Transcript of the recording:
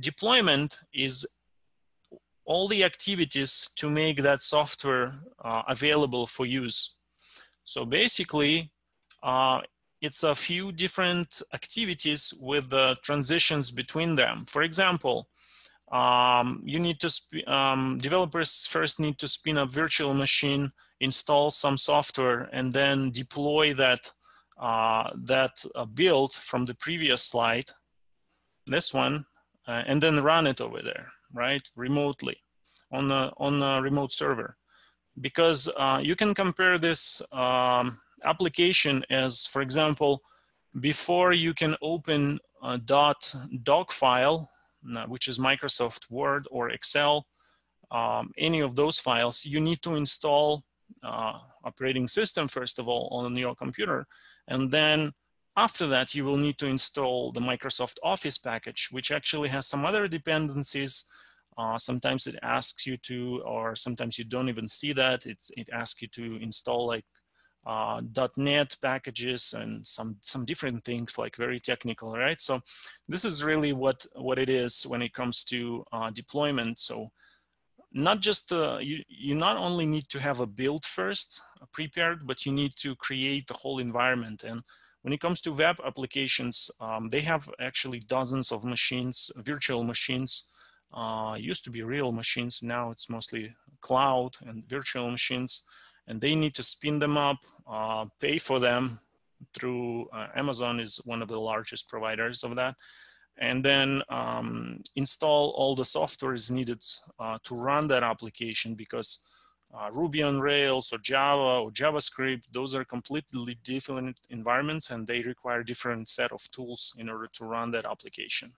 deployment is all the activities to make that software uh, available for use. So basically, uh, it's a few different activities with the transitions between them. For example, um, you need to, um, developers first need to spin up virtual machine, install some software, and then deploy that, uh, that uh, build from the previous slide, this one, uh, and then run it over there, right, remotely on a, on a remote server. Because uh, you can compare this um, application as, for example, before you can open a dot doc file, uh, which is Microsoft Word or Excel, um, any of those files, you need to install uh, operating system, first of all, on your computer. And then after that, you will need to install the Microsoft Office package, which actually has some other dependencies. Uh, sometimes it asks you to, or sometimes you don't even see that. It's, it asks you to install like uh, .NET packages and some some different things like very technical, right? So this is really what what it is when it comes to uh, deployment. So not just uh, you you not only need to have a build first uh, prepared, but you need to create the whole environment. And when it comes to web applications, um, they have actually dozens of machines, virtual machines. Uh, used to be real machines, now it's mostly cloud and virtual machines and they need to spin them up, uh, pay for them through uh, Amazon is one of the largest providers of that. And then um, install all the software is needed uh, to run that application because uh, Ruby on Rails or Java or JavaScript, those are completely different environments and they require different set of tools in order to run that application.